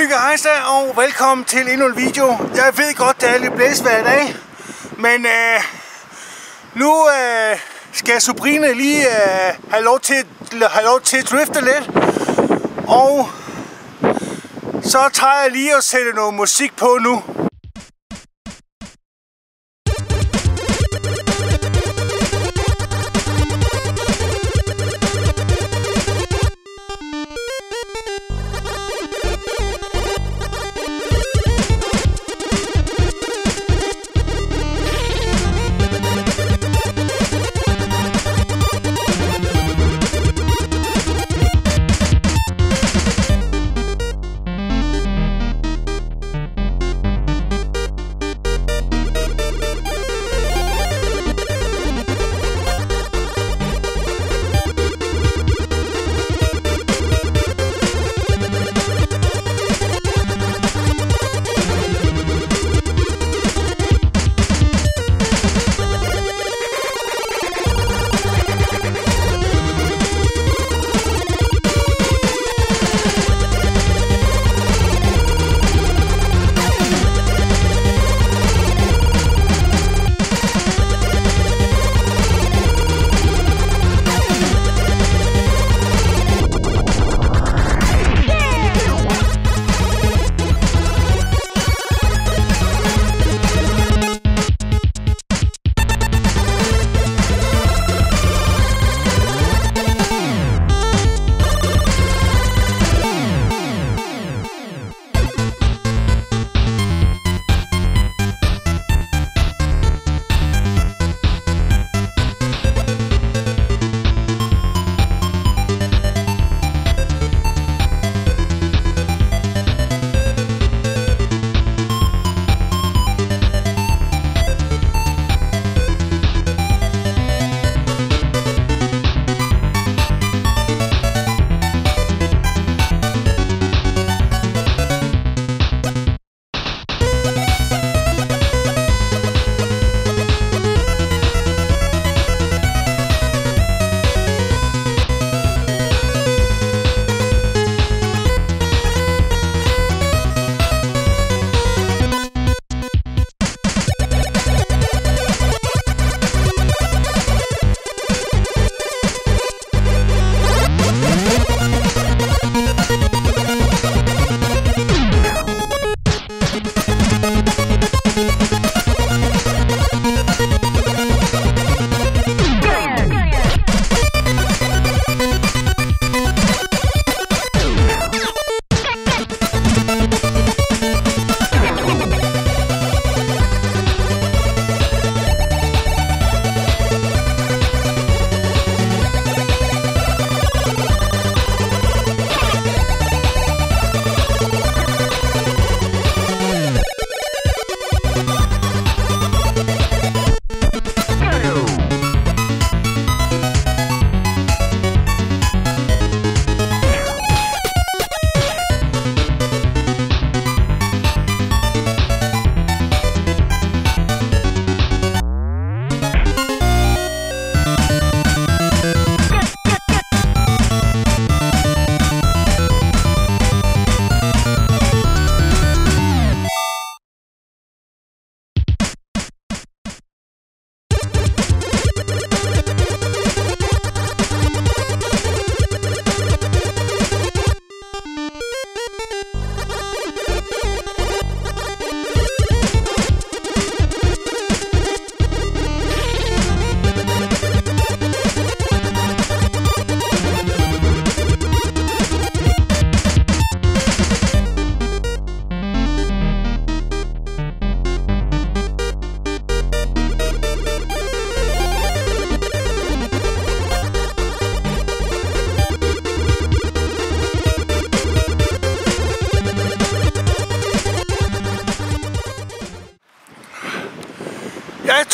Hygge hejsa og velkommen til endnu en video. Jeg ved godt, det er lidt blæsvejr i dag, men øh, nu øh, skal Sabrina lige øh, have, lov til, have lov til at drifte lidt. Og så tager jeg lige og sætter noget musik på nu.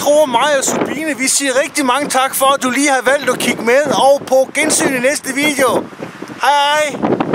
Tror mig og Subine, vi siger rigtig mange tak for, at du lige har valgt at kigge med, og på gensyn i næste video. Hej!